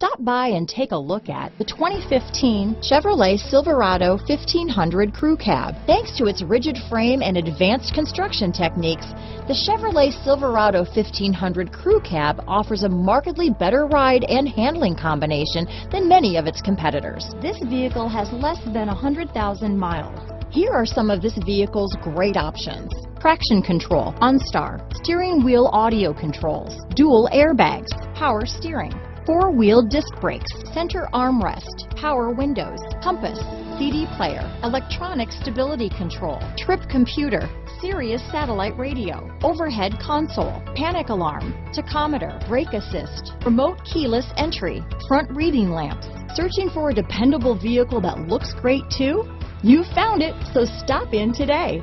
Stop by and take a look at the 2015 Chevrolet Silverado 1500 Crew Cab. Thanks to its rigid frame and advanced construction techniques, the Chevrolet Silverado 1500 Crew Cab offers a markedly better ride and handling combination than many of its competitors. This vehicle has less than 100,000 miles. Here are some of this vehicle's great options. Traction control, OnStar, steering wheel audio controls, dual airbags, power steering, four-wheel disc brakes, center armrest, power windows, compass, CD player, electronic stability control, trip computer, Sirius satellite radio, overhead console, panic alarm, tachometer, brake assist, remote keyless entry, front reading lamps. Searching for a dependable vehicle that looks great too? You found it, so stop in today.